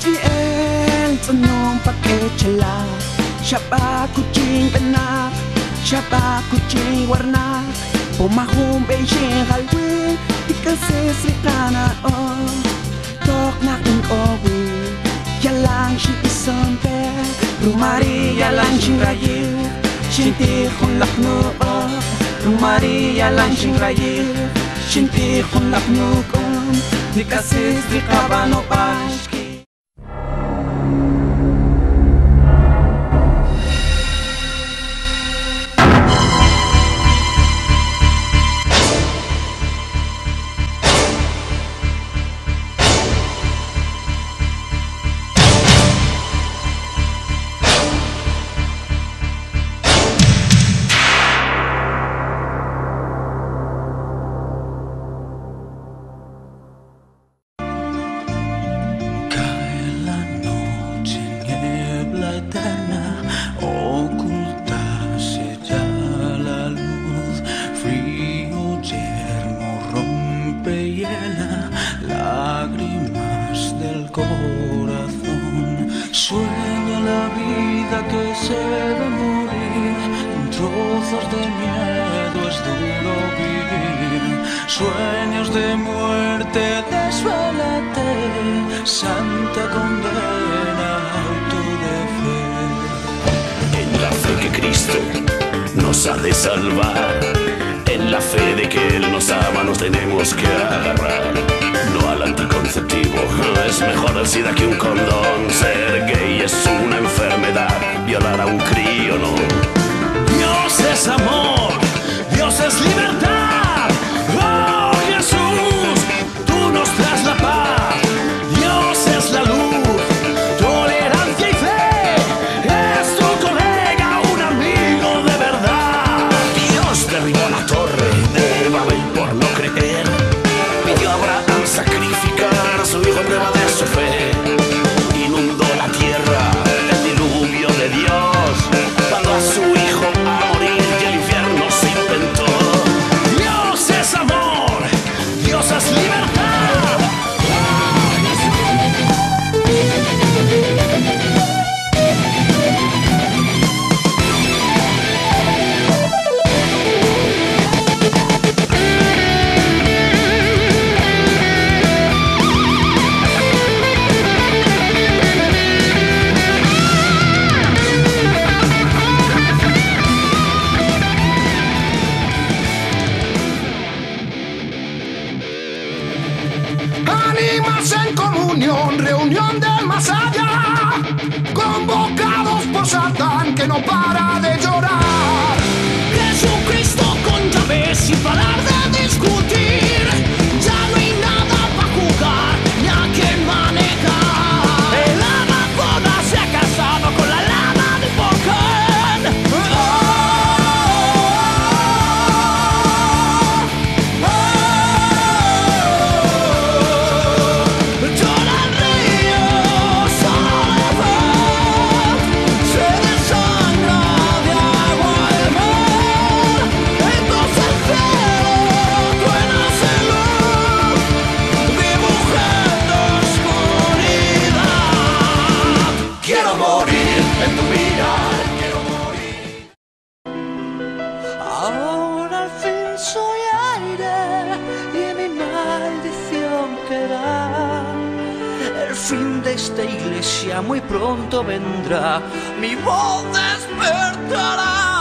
ETN សំណងប្រកេឆ្លាឆាបាគុជីងបណាឆាបាគុជីងវរណាពុំហូមបេជាហៃវេទីកសេស្រីតាណាអូតកណាក់នឹងអូវីយ៉ាឡាងជីពីសំពេរូម៉ារីយ៉ាឡាងជីរាយេជីទីហ៊ុនឡាក់ណូអូរូម៉ារីយ៉ាឡាងជីរាយេ Shinti khun lakno kum Dikase srikabano pashki se ve morir, en trozos de miedo es duro vivir, sueños de muerte, desvélate, santa condena, auto de fe. En la fe que Cristo nos ha de salvar, en la fe de que Él nos ama, nos tenemos que agarrar. No al anticonceptivo, es mejor el SIDA que un condón. Ser gay es una enfermedad, en comunión, reunión del más allá, convocados por Satán que no para de llorar. Esta iglesia muy pronto vendrá, mi voz despertará.